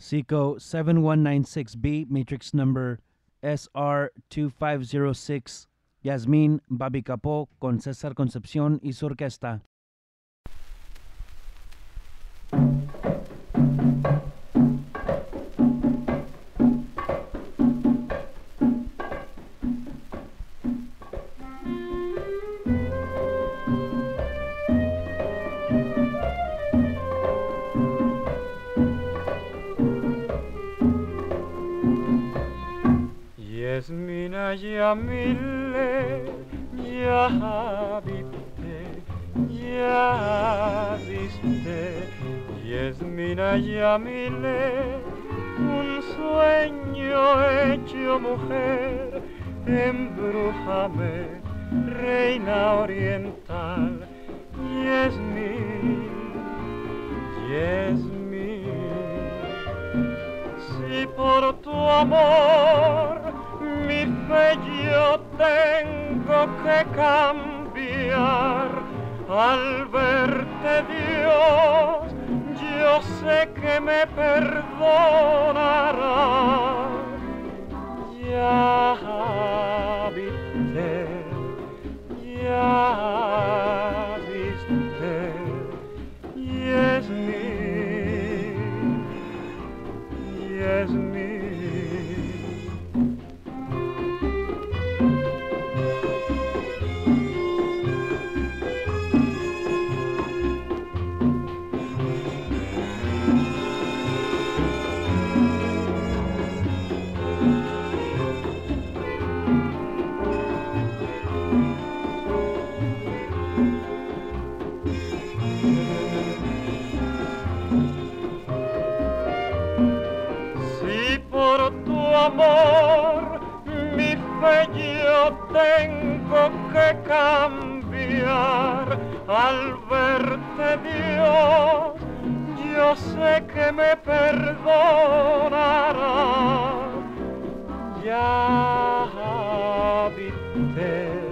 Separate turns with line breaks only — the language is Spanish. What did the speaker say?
SECO 7196B, matrix number SR2506, Yasmín Babi Capó con César Concepción y su orquesta.
Yasmina Yamile ya viste, ya viste, Yasmina Yamile, un sueño hecho mujer, embrújame, reina oriental, Yasmin, Yasmin, si por tu amor cambiar. Al verte Dios, yo sé que me perdonará. Amor mi fe yo tengo que cambiar, al verte Dios, yo sé que me perdonará. Ya viste,